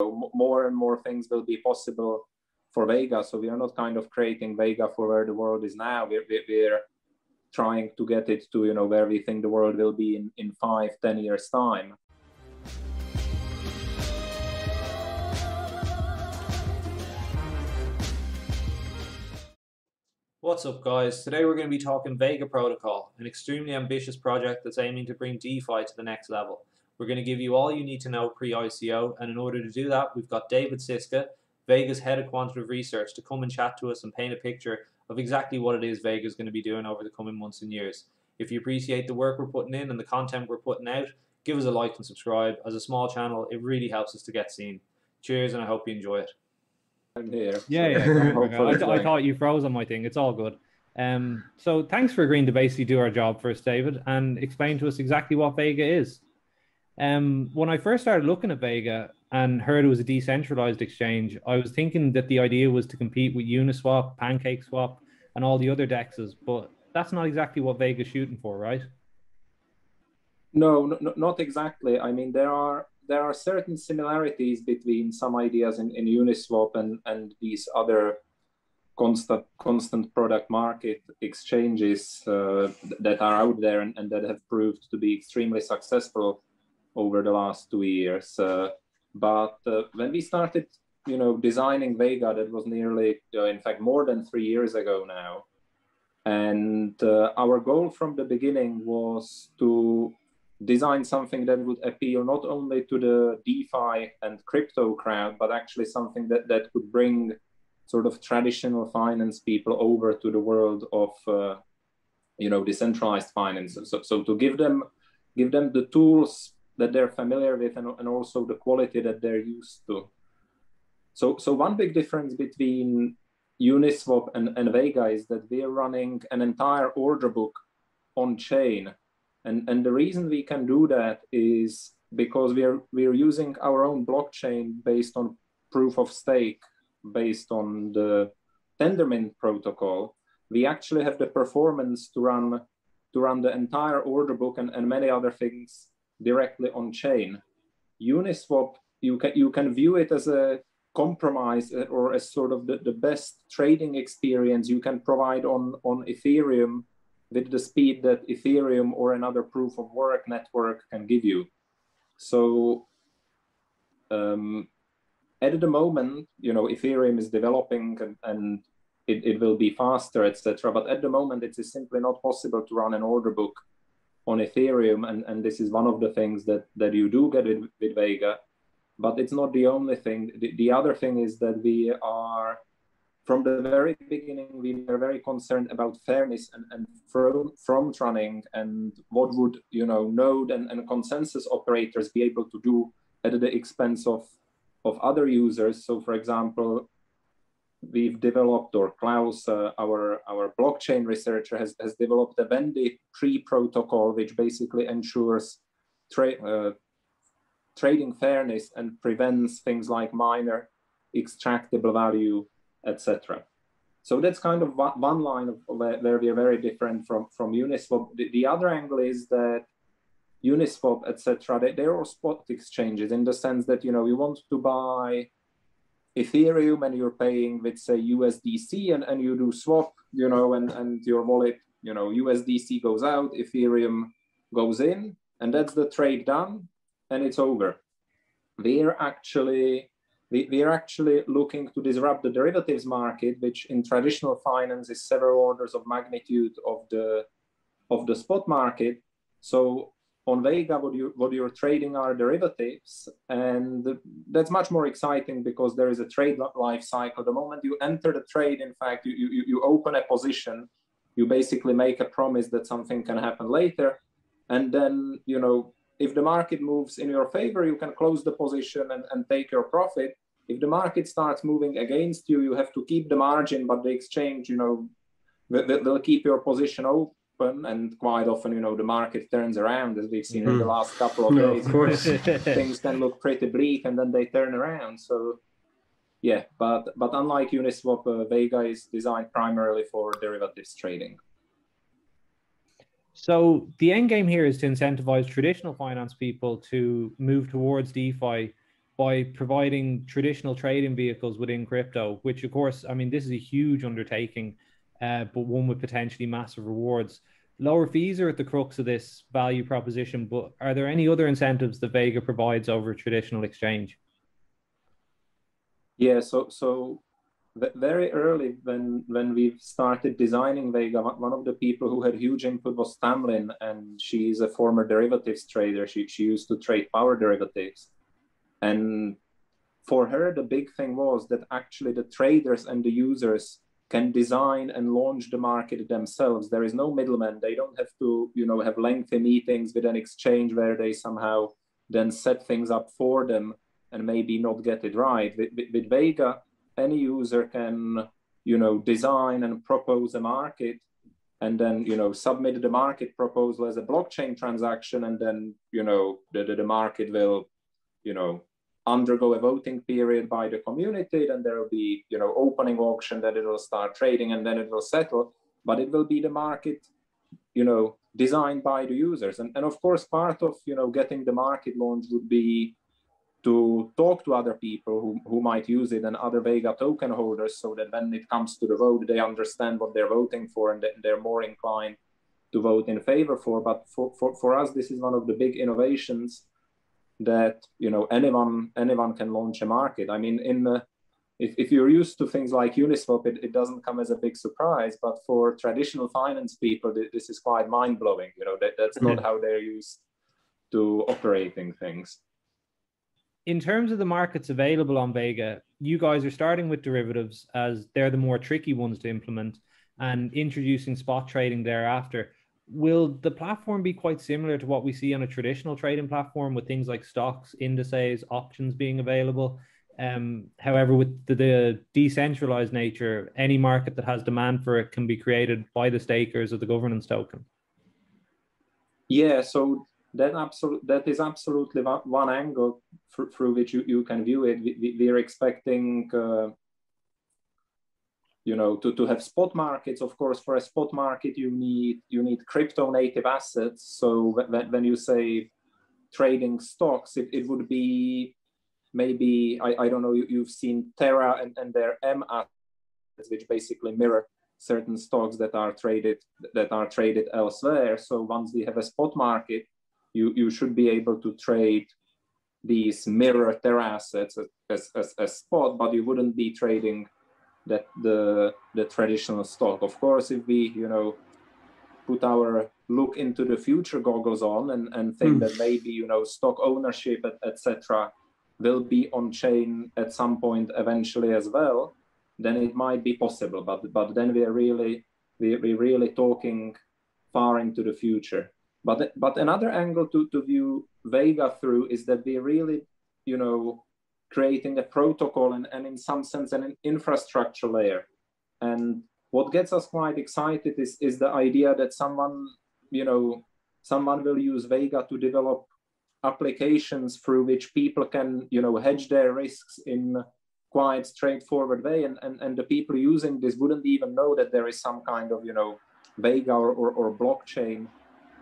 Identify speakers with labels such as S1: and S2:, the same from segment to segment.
S1: more and more things will be possible for Vega. So we are not kind of creating Vega for where the world is now. We're, we're trying to get it to you know where we think the world will be in in five, ten years time.
S2: What's up, guys? Today we're going to be talking Vega Protocol, an extremely ambitious project that's aiming to bring DeFi to the next level. We're going to give you all you need to know pre ICO, and in order to do that, we've got David Siska, Vega's head of quantitative research, to come and chat to us and paint a picture of exactly what it is Vega's is going to be doing over the coming months and years. If you appreciate the work we're putting in and the content we're putting out, give us a like and subscribe. As a small channel, it really helps us to get seen. Cheers, and I hope you enjoy it.
S1: I'm here.
S3: Yeah, yeah. I, I, thought you froze on my thing. It's all good. Um, so thanks for agreeing to basically do our job first, David, and explain to us exactly what Vega is. Um, when I first started looking at Vega and heard it was a decentralized exchange, I was thinking that the idea was to compete with Uniswap, PancakeSwap, and all the other dexes, but that's not exactly what Vega's shooting for, right?
S1: No, no, not exactly. I mean, there are there are certain similarities between some ideas in, in Uniswap and, and these other constant constant product market exchanges uh, that are out there and, and, that have proved to be extremely successful over the last two years. Uh, but uh, when we started, you know, designing Vega, that was nearly, uh, in fact, more than three years ago now. And our goal from the beginning was to design something that would appeal not only to the DeFi and crypto crowd, but actually something that, that could bring sort of traditional finance people over to the world of, uh, you know, decentralized finance. So, so to give them, give them the tools that they're familiar with and, and also the quality that they're used to. So, so one big difference between Uniswap and, and Vega is that we're running an entire order book on chain and, and the reason we can do that is because we are, we are using our own blockchain based on proof of stake, based on the Tendermint protocol. We actually have the performance to run to run the entire order book and, and many other things directly on chain. Uniswap, you can you can view it as a compromise or as sort of the, the best trading experience you can provide on, on Ethereum with the speed that Ethereum or another proof of work network can give you. So um, at the moment, you know, Ethereum is developing and, and it, it will be faster, etc. But at the moment, it is simply not possible to run an order book on Ethereum, and, and this is one of the things that that you do get with, with Vega. But it's not the only thing. The, the other thing is that we are from the very beginning, we were very concerned about fairness and, and front running and what would you know node and, and consensus operators be able to do at the expense of of other users. So, for example, we've developed, or Klaus, uh, our our blockchain researcher, has, has developed a Vendy tree protocol, which basically ensures tra- uh, trading fairness and prevents things like miner extractable value etc. So that's kind of one line of where we are very different from, from Uniswap. The, the other angle is that Uniswap, etc., they, they're all spot exchanges in the sense that, you know, you want to buy Ethereum and you're paying with, say, USDC and, and you do swap, you know, and, and your wallet, you know, USDC goes out, Ethereum goes in, and that's the trade done and it's over. We're actually we, we are actually looking to disrupt the derivatives market, which in traditional finance is several orders of magnitude of the of the spot market. So on Vega, what you what you're trading are derivatives, and that's much more exciting because there is a trade life cycle. The moment you enter the trade, in fact, you you, you open a position, you basically make a promise that something can happen later, and then you know if the market moves in your favor, you can close the position and, and take your profit. If the market starts moving against you, you have to keep the margin, but the exchange, you know, they'll keep your position open. And quite often, you know, the market turns around, as we've seen mm-hmm. in the mm-hmm. last couple of no, days. Of course. things can look pretty bleak, and then they turn around. So, yeah, but but unlike Uniswap, uh, Vega is designed primarily for derivatives trading.
S3: So the end game here is to incentivize traditional finance people to move towards DeFi
S2: by providing traditional trading vehicles within crypto, which of course, I mean, this is a huge undertaking, uh, but one with potentially massive rewards. Lower fees are at the crux of this value proposition, but are there any other incentives that Vega provides over traditional exchange?
S1: Yeah, so so very early when when we started designing Vega, one of the people who had huge input was Tamlin, and she's a former derivatives trader. She she used to trade power derivatives, and for her the big thing was that actually the traders and the users can design and launch the market themselves. There is no middleman. They don't have to you know have lengthy meetings with an exchange where they somehow then set things up for them and maybe not get it right. With, with, Vega any user can you know design and propose a market and then you know submit the market proposal as a blockchain transaction and then you know the, the, the market will you know undergo a voting period by the community then there will be you know opening auction that it will start trading and then it will settle but it will be the market you know designed by the users and, and of course part of you know getting the market launch would be to talk to other people who, who might use it and other Vega token holders so that when it comes to the vote, they understand what they're voting for and they're more inclined to vote in favor for. But for, for, for us, this is one of the big innovations that you know anyone anyone can launch a market. I mean, in the, if, if you're used to things like Uniswap, it, it doesn't come as a big surprise. But for traditional finance people, this is quite mind blowing. You know, that, that's not mm-hmm. how they're used to operating things
S2: in terms of the markets available on Vega, you guys are starting with derivatives as they're the more tricky ones to implement and introducing spot trading thereafter. Will the platform be quite similar to what we see on a traditional trading platform with things like stocks, indices, options being available? Um, however, with the, the, decentralized nature, any market that has demand for it can be created by the stakers of the governance token.
S1: Yeah, so that absolute that is absolutely one angle through, through which you, you can view it. We are expecting, uh, you know, to, to have spot markets. Of course, for a spot market, you need you need crypto native assets. So when, when you say trading stocks, it, it would be maybe I, I don't know. You, you've seen Terra and, and their M assets, which basically mirror certain stocks that are traded that are traded elsewhere. So once we have a spot market you, you should be able to trade these mirror Terra assets as, as, as spot, but you wouldn't be trading that the the traditional stock. Of course, if we you know put our look into the future goggles on and, and think mm. that maybe you know stock ownership etc will be on chain at some point eventually as well, then it might be possible. But but then we are really we, we're really talking far into the future. But but another angle to, to view Vega through is that we really, you know, creating a protocol and, and in some sense an infrastructure layer. And what gets us quite excited is, is the idea that someone, you know, someone will use Vega to develop applications through which people can, you know, hedge their risks in quite straightforward way. And, and, and the people using this wouldn't even know that there is some kind of, you know, Vega or, or, or blockchain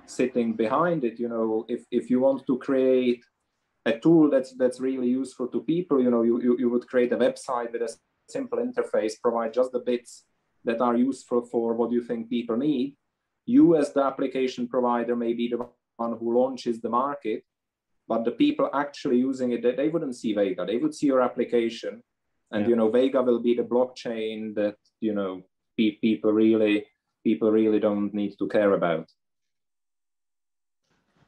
S1: sitting behind it you know if, if you want to create a tool that's that's really useful to people. You know you, you, you would create a website with a simple interface provide just the bits that are useful for what you think people need. You as the application provider may be the one who launches the market but the people actually using it they wouldn't see vega. They would see your application. And yeah. you know vega will be the blockchain that you know pe- people really people really don't need to care about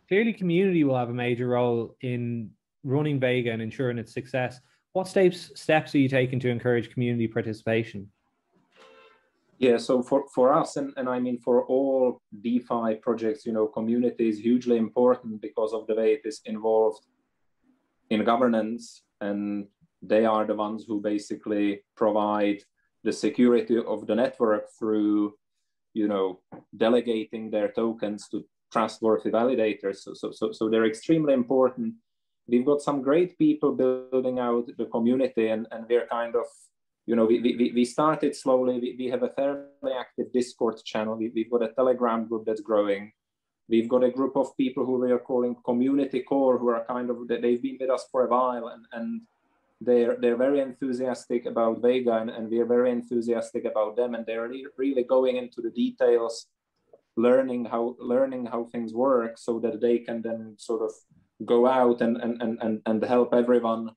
S2: clearly community will have a major role in running Vega and ensuring its success. What steps steps are you taking to encourage community participation?
S1: Yeah, so for, for us, and, and I mean for all DeFi projects, you know, community is hugely important because of the way it is involved in governance, and they are the ones who basically provide the security of the network through, you know, delegating their tokens to trustworthy validators. So, so, so, so they're extremely important. We've got some great people building out the community, and, and we're kind of, you know, we, we, we started slowly. We, we have a fairly active Discord channel. We, we've got a Telegram group that's growing. we've got a group of people who we are calling community core who are kind of they've been with us for a while and, and they're they're very enthusiastic about Vega and, and we're very enthusiastic about them and they're really, really going into the details learning how learning how things work so that they can then sort of go out and and and, and help everyone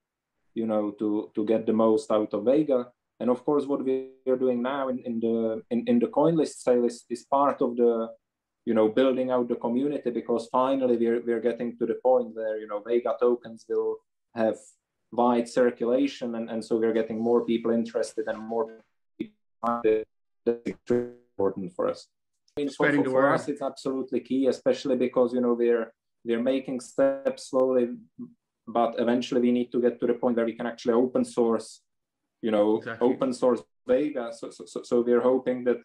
S1: you know to to get the most out of Vega. And of course what we are doing now in, in the in, in the CoinList sale is, is part of the you know building out the community because finally we're, we're getting to the point where you know vega tokens will have wide circulation and, and so we're getting more people interested and more that's important for us mean, for, for, for us it's absolutely key especially because you know we're we're making steps slowly but eventually we need to get to the point where we can actually open source you know exactly. open source vega so, so, so we're hoping that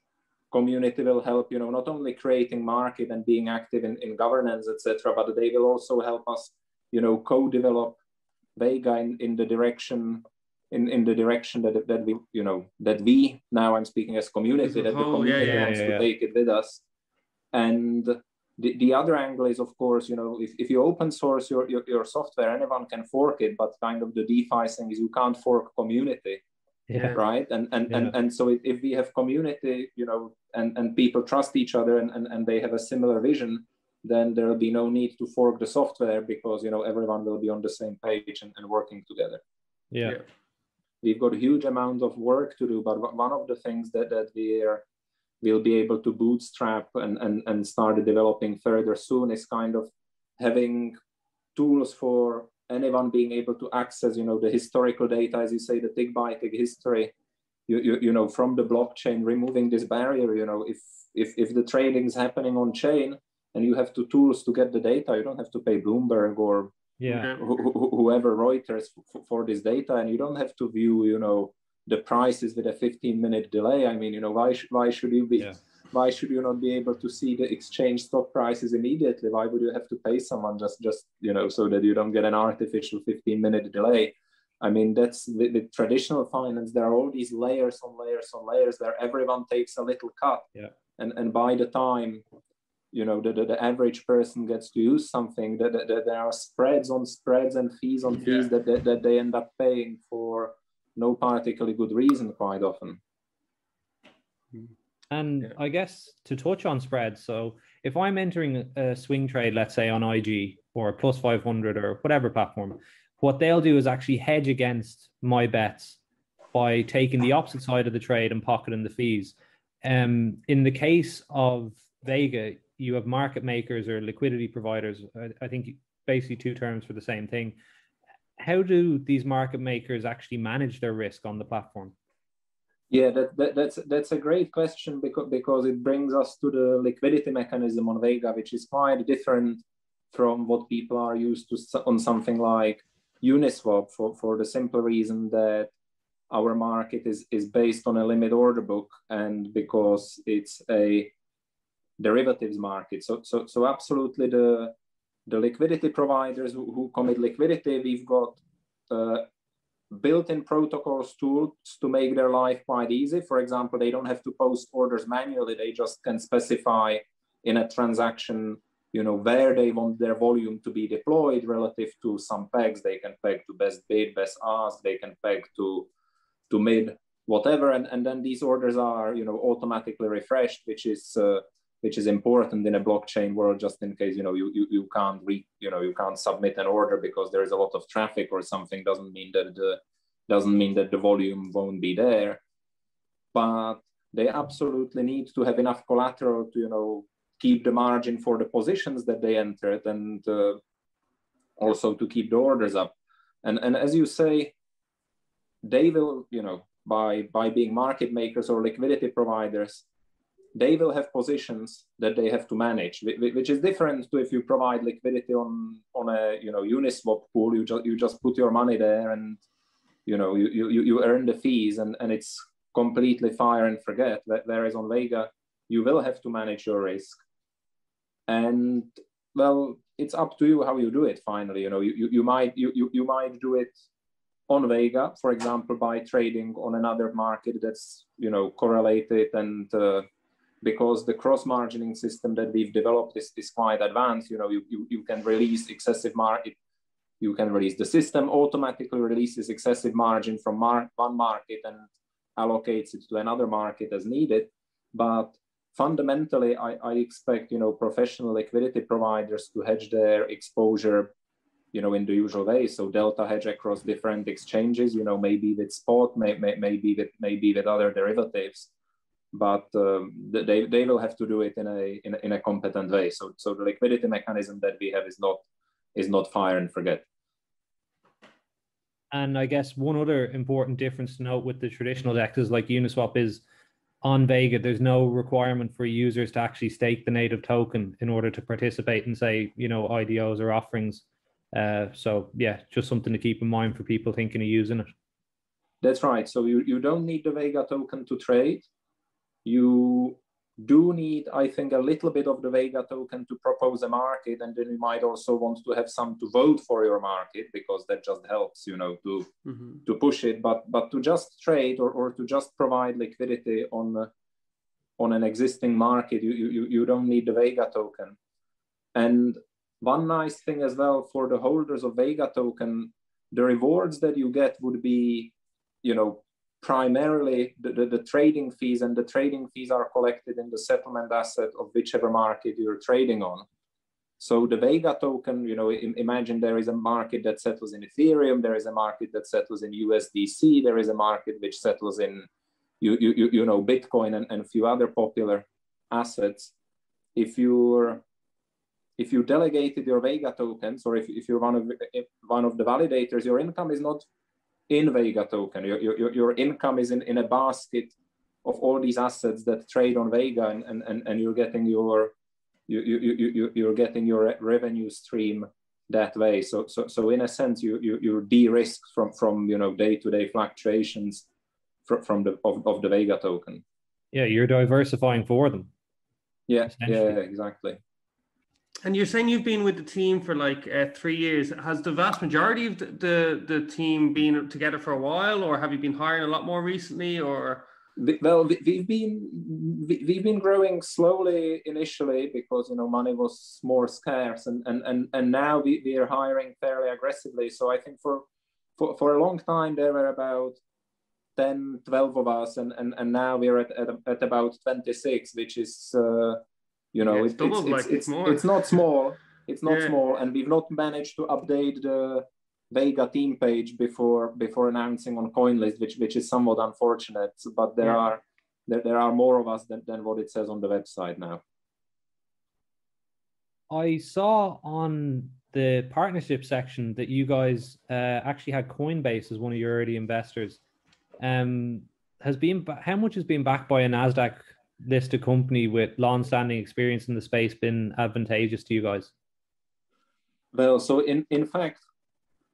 S1: community will help you know not only creating market and being active in, in governance etc but they will also help us you know co-develop vega in, in the direction in, in the direction that, that we you know that we now i'm speaking as community that the community yeah, yeah, wants yeah, to take it with us and the, the other angle is of course you know if, if you open source your, your, your software anyone can fork it but kind of the defi thing is you can't fork community yeah. right and and, yeah. and and so if we have community you know and and people trust each other and, and and they have a similar vision then there will be no need to fork the software because you know everyone will be on the same page and, and working together
S3: yeah.
S1: We've got a huge amount of work to do but one of the things that that we are we'll be able to bootstrap and, and, and start developing further soon is kind of having tools for anyone being able to access, you know, the historical data, as you say, the tick by tick history, you, you, you know, from the blockchain, removing this barrier, you know, if, if, if the trading is happening on chain and you have two tools to get the data, you don't have to pay Bloomberg or
S3: yeah.
S1: whoever Reuters for, this data, and you don't have to view, you know, the prices with a 15 minute delay. I mean, you know, why, sh- why should you be, yeah. why should you not be able to see the exchange stock prices immediately? Why would you have to pay someone just just you know so that you don't get an artificial 15 minute delay? I mean that's the, the traditional finance there are all these layers on layers on layers where everyone takes a little cut.
S3: Yeah.
S1: And and by the time you know the, the, the average person gets to use something that, that, that, there are spreads on spreads and fees on fees yeah. that, that, that they end up paying for no particularly good reason quite often
S3: and yeah. I guess to touch on spreads, so if I'm entering a swing trade, let's say on IG or plus 500 or whatever platform, what they'll do is actually hedge against my bets by taking the opposite side of the trade and pocketing the fees. Um, in the case of Vega, you have market makers or liquidity providers. I, I think basically two terms for the same thing. How do these market makers actually manage their risk on the platform?
S1: Yeah, that, that, that's that's a great question because because it brings us to the liquidity mechanism on Vega, which is quite different from what people are used to on something like Uniswap for, for the simple reason that our market is, is based on a limit order book and because it's a derivatives market. So so so absolutely the the liquidity providers who, who commit liquidity, we've got uh, built-in protocols tools to make their life quite easy. For example, they don't have to post orders manually. They just can specify in a transaction, you know, where they want their volume to be deployed relative to some pegs. They can peg to best bid, best ask. They can peg to to mid, whatever, and and then these orders are, you know, automatically refreshed, which is uh, which is important in a blockchain world just in case you know you, you, you can't re you know you can't submit an order because there is a lot of traffic or something doesn't mean that the doesn't mean that the volume won't be there. But they absolutely need to have enough collateral to you know keep the margin for the positions that they entered and uh, also to keep the orders up. And and as you say they will you know by by being market makers or liquidity providers they will have positions that they have to manage, which is different to if you provide liquidity on on a you know Uniswap pool. You just you just put your money there and you know you you, you earn the fees and, and it's completely fire and forget. Whereas on Vega, you will have to manage your risk. And well, it's up to you how you do it finally. You know, you, you, you might you, you, you might do it on Vega, for example, by trading on another market that's you know correlated and uh, because the cross margining system that we've developed is, is quite advanced. You know, you, you, you can release excessive market, you can release the system automatically releases excessive margin from mar one market and allocates it to another market as needed. But fundamentally, I, I expect you know professional liquidity providers to hedge their exposure, you know, in the usual way. So delta hedge across different exchanges, you know, maybe with spot, may, may, maybe with maybe with other derivatives but um, they, they will have to do it in a, in a, in a competent way. So so the liquidity mechanism that we have is not is not fire and forget.
S2: And I guess one other important difference to note with the traditional dexes like Uniswap is on Vega, there's no requirement for users to actually stake the native token in order to participate in, say, you know, IDOs or offerings. Uh, so yeah, just something to keep in mind for people thinking of using it.
S1: That's right. So you, you don't need the Vega token to trade you do need, I think, a little bit of the Vega token to propose a market, and then you might also want to have some to vote for your market because that just helps, you know, to mm-hmm. to push it. But but to just trade or, or to just provide liquidity on on an existing market, you you you don't need the Vega token. And one nice thing as well for the holders of Vega token, the rewards that you get would be, you know, primarily the, the, the, trading fees and the trading fees are collected in the settlement asset of whichever market you're trading on. So the Vega token, you know, imagine there is a market that settles in Ethereum, there is a market that settles in USDC, there is a market which settles in, you, you, you know, Bitcoin and, and a few other popular assets. If you're if you delegated your Vega tokens, or if, if you're one of one of the validators, your income is not in Vega token. Your, your, your income is in, in a basket of all these assets that trade on Vega and, and, and, and you're getting your you, you, you, you're getting your revenue stream that way. So, so, so in a sense, you, you, you're de-risked from, from, you know, day-to-day fluctuations from, from the, of, of the Vega token.
S2: Yeah, you're diversifying for them.
S1: Yeah, yeah, exactly.
S4: And you're saying you've been with the team for like uh, three years. Has the vast majority of the, the, the team been together for a while, or have you been hiring a lot more recently? Or
S1: well, we've been we've been growing slowly initially because you know money was more scarce, and and and, and now we, we are hiring fairly aggressively. So I think for for, for a long time there were about 10, 12 of us, and and, and now we're at, at, at about 26, which is. Uh, you know, yeah, it's, it's, it's, it's, it's, not small. It's not yeah. small, and we've not managed to update the Vega team page before before announcing on CoinList, which which is somewhat unfortunate. But there yeah. are there, there are more of us than, than what it says on the website now.
S2: I saw on the partnership section that you guys uh, actually had Coinbase as one of your early investors. Um, has been how much has been backed by a Nasdaq listed company with long-standing experience in the space been advantageous to you guys?
S1: Well, so in, in fact,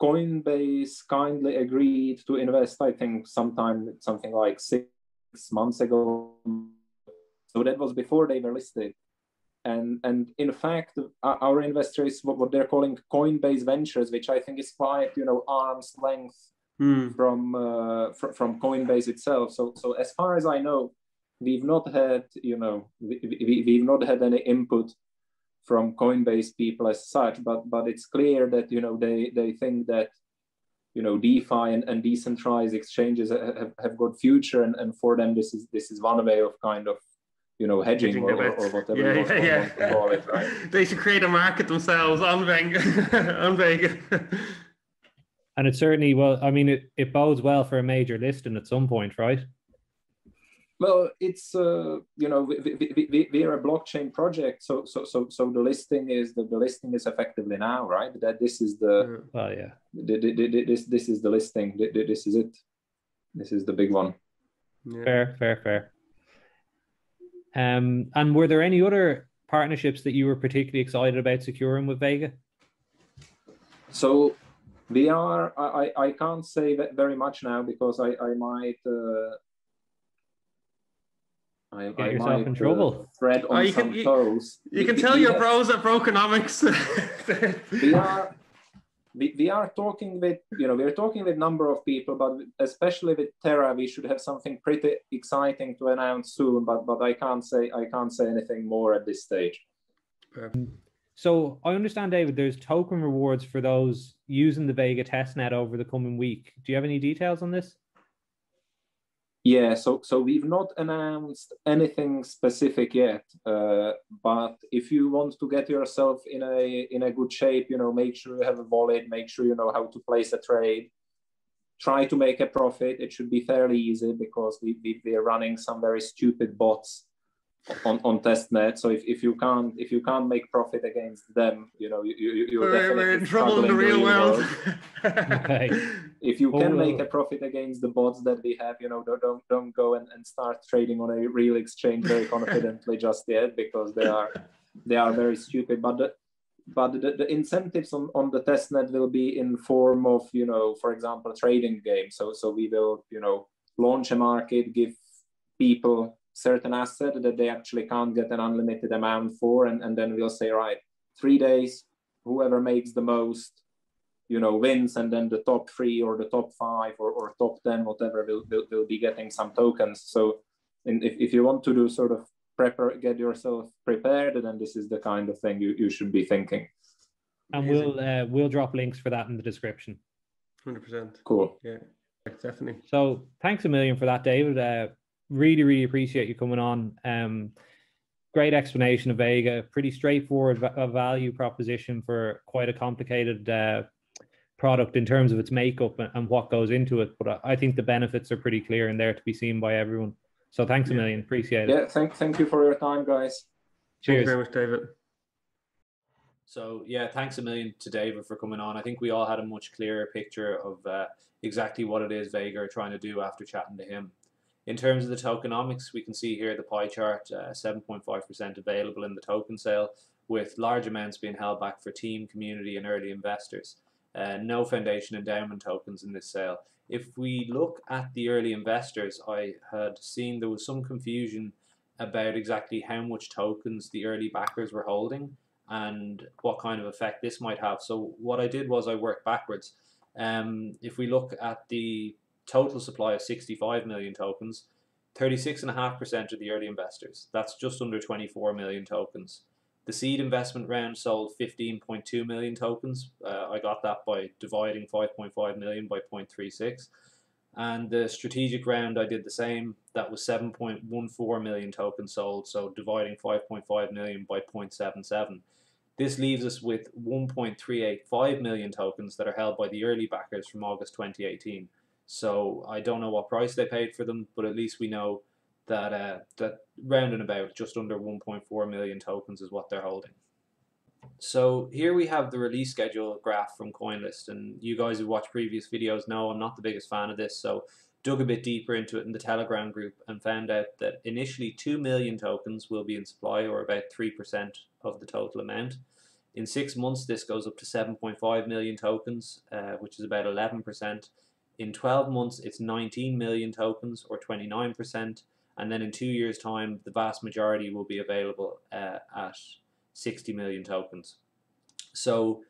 S1: Coinbase kindly agreed to invest, I think, sometime something like six months ago. So that was before they were listed. And, and in fact, our investor is what, what they're calling Coinbase Ventures, which I think is quite, you know, arm's length mm. from, uh, fr- from Coinbase itself. So, so as far as I know, we've not had, you know, we, we, we've not had any input from Coinbase people as such, but but it's clear that you know they they think that you know DeFi and, and decentralized exchanges have, have got future, and, and for them this is this is one way of kind of you know hedging, or, or, whatever yeah, yeah, yeah. call it. Right?
S4: they should create a market themselves on Vega, on Vega.
S2: and it certainly well, I mean, it, it bodes well for a major listing at some point, right?
S1: Well, it's uh, you know we, we, we, we, are a blockchain project, so so so so the listing is the, the listing is effectively now, right? That this is the
S2: oh yeah
S1: the, the, the, this this is the listing. This is it. This is the big one.
S2: Yeah. Fair, fair, fair. Um, and were there any other partnerships that you were particularly excited about securing with Vega?
S1: So we are. I I can't say that very much now because I I might. Uh,
S2: I, Get I yourself in trouble.
S1: Thread on oh,
S4: you
S1: some
S4: can,
S1: toes.
S4: You, you can tell your have, bros at Brokenomix.
S1: we are we, we are talking with you know we're talking with number of people but especially with terra we should have something pretty exciting to announce soon but but i can't say i can't say anything more at this stage
S3: Perfect. so i understand david there's token rewards for those using the vega testnet over the coming week do you have any details on this
S1: yeah, so so we've not announced anything specific yet, uh, but if you want to get yourself in a in a good shape, you know, make sure you have a wallet, make sure you know how to place a trade, try to make a profit. It should be fairly easy because we, we we're running some very stupid bots on, on testnet. So if, if you can't if you can't make profit against them, you know you, you you're
S4: we're,
S1: definitely
S4: we're in trouble in the real world.
S1: world.
S3: okay
S1: if you can make a profit against the bots that we have, you know, don't don't, don't go and, and start trading on a real exchange very confidently just yet because they are they are very stupid. But the but the, the incentives on, on the testnet will be in form of, you know, for example, trading games. So so we will, you know, launch a market, give people certain asset that they actually can't get an unlimited amount for, and, and then we'll say, right, three days, whoever makes the most you know wins and then the top three or the top five or, or top 10 whatever will, will, will be getting some tokens so and if, if you want to do sort of prepare get yourself prepared then this is the kind of thing you, you should be thinking
S3: and we'll uh, we'll drop links for that in the description
S4: Hundred percent.
S1: cool
S4: Yeah, definitely.
S3: So thanks a million for that, David. Uh, really, really appreciate you coming on. Um, great explanation of Vega. Pretty straightforward va- value proposition for quite a complicated uh, product in terms of its makeup and, and what goes into it. But I, I think the benefits are pretty clear and there to be seen by everyone. So thanks a million. Appreciate it.
S1: yeah thank, thank you for your time guys
S4: Thank you
S3: Cheers.
S4: very much, David.
S2: So yeah, thanks a million to David for coming on. I think we all had a much clearer picture of uh, exactly what it is Vega are trying to do after chatting to him. In terms of the tokenomics, we can see here the pie chart, uh, 7.5% available in the token sale, with large amounts being held back for team, community, and early investors. Uh, no foundation endowment tokens in this sale. If we look at the early investors, I had seen there was some confusion about exactly how much tokens the early backers were holding and what kind of effect this might have. So what I did was I worked backwards. Um, if we look at the total supply of 65 million tokens, 36.5% of the early investors. That's just under 24 million tokens. The seed investment round sold 15.2 million tokens. Uh, I got that by dividing 5.5 million by 0.36. And the strategic round, I did the same. That was 7.14 million tokens sold. So dividing 5.5 million by 0.77. This leaves us with 1.385 million tokens that are held by the early backers from August 2018. So I don't know what price they paid for them, but at least we know that uh, that round and about just under 1.4 million tokens is what they're holding. So here we have the release schedule graph from CoinList, and you guys who watched previous videos know I'm not the biggest fan of this, so dug a bit deeper into it in the Telegram group and found out that initially 2 million tokens will be in supply, or about 3% of the total amount. In six months, this goes up to 7.5 million tokens, uh, which is about 11%. In 12 months, it's 19 million tokens, or 29%. And then in two years' time, the vast majority will be available uh, at 60 million tokens. So,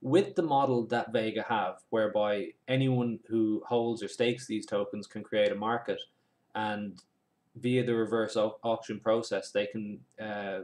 S2: with the model that Vega have, whereby anyone who holds or stakes these tokens can create a market, and via the reverse au- auction process, they can uh,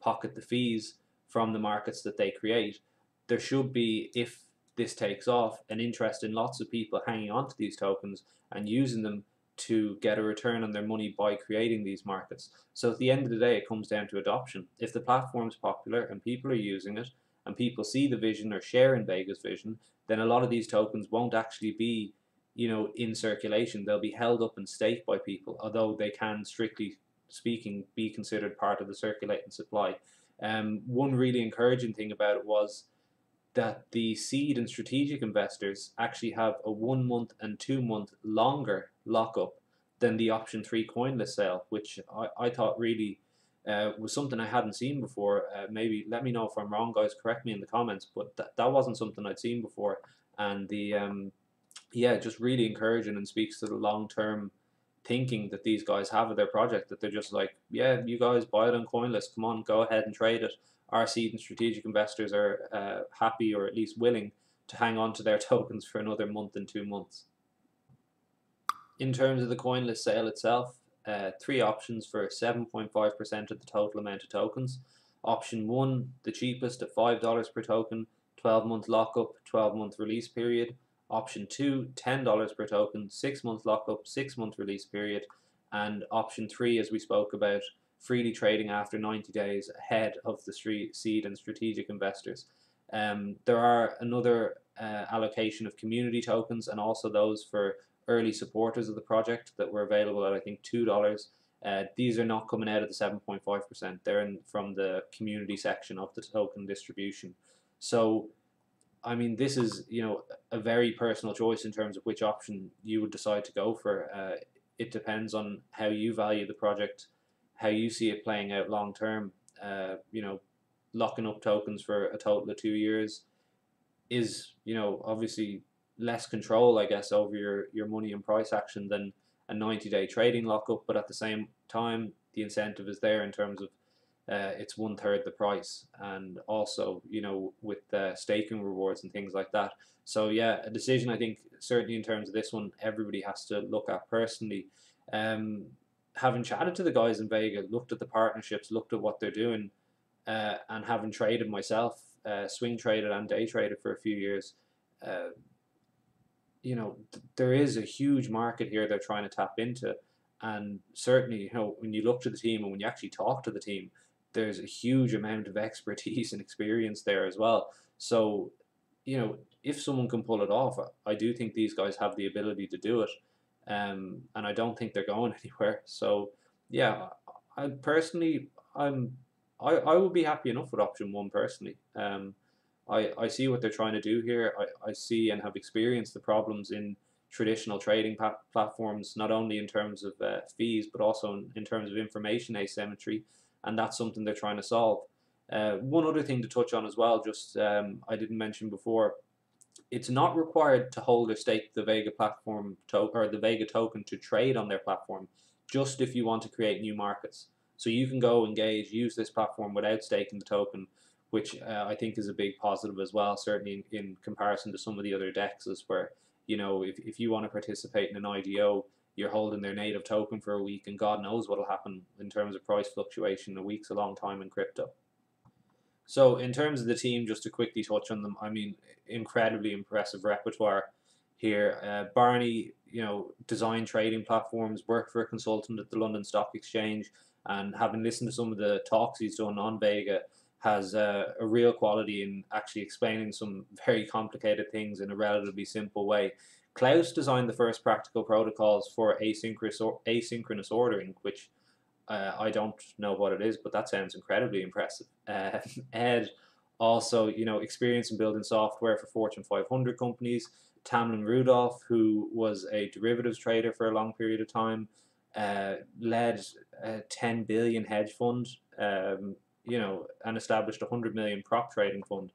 S2: pocket the fees from the markets that they create. There should be, if this takes off, an interest in lots of people hanging on to these tokens and using them to get a return on their money by creating these markets. So at the end of the day, it comes down to adoption. If the platform's popular and people are using it, and people see the vision or share in Vega's vision, then a lot of these tokens won't actually be, you know, in circulation. They'll be held up and staked by people, although they can, strictly speaking, be considered part of the circulating supply. Um, one really encouraging thing about it was that the seed and strategic investors actually have a one month and two month longer lockup than the option three CoinList sale, which I, I thought really uh, was something I hadn't seen before. Uh, maybe let me know if I'm wrong, guys. Correct me in the comments, but that, that wasn't something I'd seen before. And the um, yeah, just really encouraging and speaks to the long term thinking that these guys have of their project. That they're just like, yeah, you guys buy it on CoinList. Come on, go ahead and trade it. Our seed and strategic investors are uh, happy or at least willing to hang on to their tokens for another month and two months. In terms of the CoinList sale itself, uh, three options for 7.5% of the total amount of tokens. Option 1, the cheapest at $5 per token, 12 month lockup, 12 month release period. Option 2, $10 per token, 6 month lockup, 6 month release period. And option 3, as we spoke about, freely trading after 90 days ahead of the seed and strategic investors. Um, there are another uh, allocation of community tokens and also those for early supporters of the project that were available at I think two dollars. Uh, these are not coming out of the 7.5%. They're in, from the community section of the token distribution. So, I mean, this is you know a very personal choice in terms of which option you would decide to go for. Uh, it depends on how you value the project, how you see it playing out long term. Uh, you know, locking up tokens for a total of two years is you know obviously less control, I guess, over your, your money and price action than a 90 day trading lockup. But at the same time, the incentive is there in terms of uh, it's one third the price, and also you know with uh, staking rewards and things like that. So yeah, a decision I think certainly in terms of this one, everybody has to look at personally. Um, having chatted to the guys in Vega, looked at the partnerships, looked at what they're doing, uh, and having traded myself, uh, swing traded and day traded for a few years, uh, you know, th- there is a huge market here they're trying to tap into. And certainly, you know, when you look to the team and when you actually talk to the team, there's a huge amount of expertise and experience there as well. So, you know, if someone can pull it off, I do think these guys have the ability to do it. Um, and I don't think they're going anywhere. So, yeah, I personally, I'm, I, I would be happy enough with option one personally. Um, I, I see what they're trying to do here. I, I see and have experienced the problems in traditional trading platforms, not only in terms of uh, fees, but also in, in, terms of information asymmetry. And that's something they're trying to solve. Uh, one other thing to touch on as well, just um, I didn't mention before, it's not required to hold or stake the Vega platform or the Vega token to trade on their platform, just if you want to create new markets. So you can go engage, use this platform without staking the token, which uh, I think is a big positive as well, certainly in, in comparison to some of the other dexes where, you know, if, if you want to participate in an IDO, you're holding their native token for a week and God knows what will happen in terms of price fluctuation. A week's a long time in crypto. So in terms of the team, just to quickly touch on them, I mean, incredibly impressive repertoire here. Uh, Barney, you know, design trading platforms, worked for a consultant at the London Stock Exchange, and having listened to some of the talks he's done on Vega, has uh, a real quality in actually explaining some very complicated things in a relatively simple way. Klaus designed the first practical protocols for asynchronous, or asynchronous ordering, which uh, I don't know what it is, but that sounds incredibly impressive. Uh, Ed also, you know, experience in building software for Fortune 500 companies. Tamlin Rudolph, who was a derivatives trader for a long period of time, uh, led a 10 billion hedge fund um, you know, and established a 100 million prop trading fund.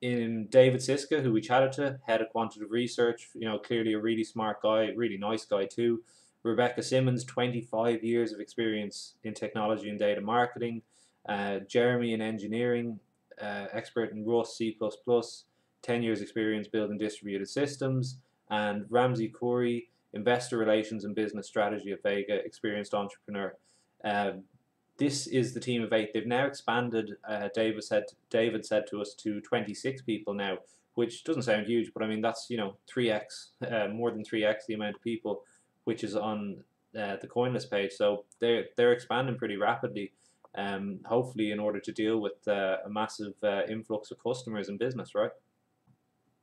S2: In David Siska, who we chatted to, head of quantitative research, you know, clearly a really smart guy, really nice guy too. Rebecca Simmons, 25 years of experience in technology and data marketing. Uh, Jeremy in engineering, uh, expert in Rust, C++, 10 years experience building distributed systems. And Ramsey Corey, investor relations and business strategy at Vega, experienced entrepreneur. Uh, this is the team of eight. They've now expanded. Uh, David said David said to us to 26 people now, which doesn't sound huge, but I mean that's you know 3x, uh, more than 3x the amount of people, which is on uh, the CoinList page. So they're they're expanding pretty rapidly. Um, hopefully in order to deal with uh, a massive uh, influx of customers and business, right?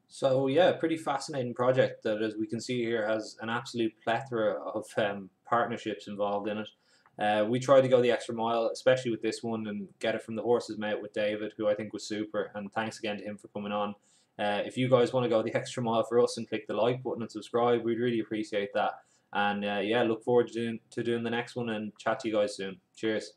S2: So yeah, pretty fascinating project that, as we can see here, has an absolute plethora of um, partnerships involved in it. Uh, we tried to go the extra mile, especially with this one, and get it from the horse's mouth with David, who I think was super. And thanks again to him for coming on. Uh, if you guys want to go the extra mile for us and click the like button and subscribe, we'd really appreciate that. And uh, yeah, look forward to doing, to doing the next one and chat to you guys soon. Cheers.